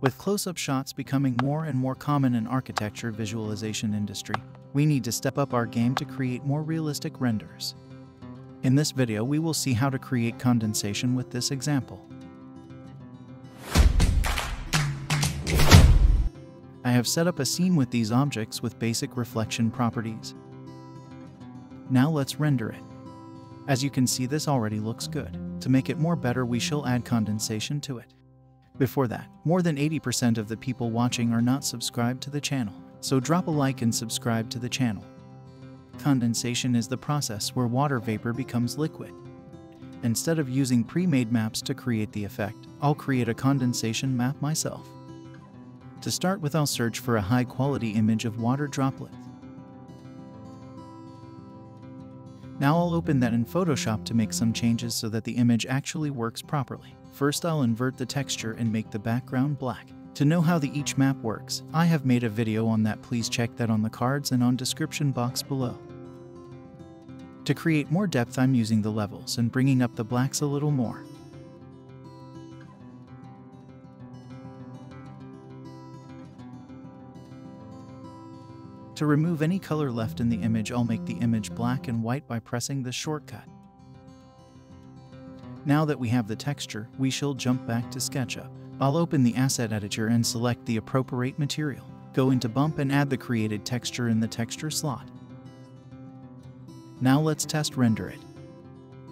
With close-up shots becoming more and more common in architecture visualization industry, we need to step up our game to create more realistic renders. In this video, we will see how to create condensation with this example. I have set up a scene with these objects with basic reflection properties. Now let's render it. As you can see this already looks good. To make it more better we shall add condensation to it. Before that, more than 80% of the people watching are not subscribed to the channel, so drop a like and subscribe to the channel. Condensation is the process where water vapor becomes liquid. Instead of using pre-made maps to create the effect, I'll create a condensation map myself. To start with I'll search for a high-quality image of water droplet. Now I'll open that in Photoshop to make some changes so that the image actually works properly. First I'll invert the texture and make the background black. To know how the each map works, I have made a video on that please check that on the cards and on description box below. To create more depth I'm using the levels and bringing up the blacks a little more. To remove any color left in the image, I'll make the image black and white by pressing the shortcut. Now that we have the texture, we shall jump back to SketchUp. I'll open the asset editor and select the appropriate material. Go into Bump and add the created texture in the texture slot. Now let's test render it.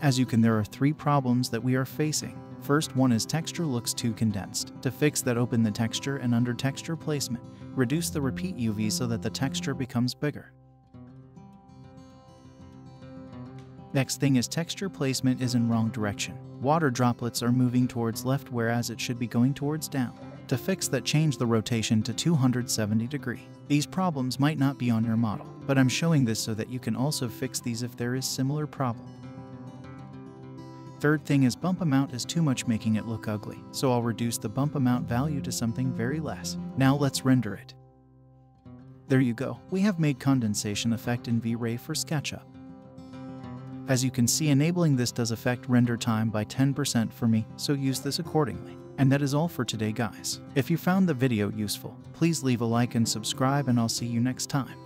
As you can, there are three problems that we are facing. First one is texture looks too condensed. To fix that open the texture and under texture placement, reduce the repeat UV so that the texture becomes bigger. Next thing is texture placement is in wrong direction. Water droplets are moving towards left whereas it should be going towards down. To fix that change the rotation to 270 degree. These problems might not be on your model, but I'm showing this so that you can also fix these if there is similar problem. Third thing is bump amount is too much making it look ugly, so I'll reduce the bump amount value to something very less. Now let's render it. There you go, we have made condensation effect in V-Ray for SketchUp. As you can see enabling this does affect render time by 10% for me, so use this accordingly. And that is all for today guys. If you found the video useful, please leave a like and subscribe and I'll see you next time.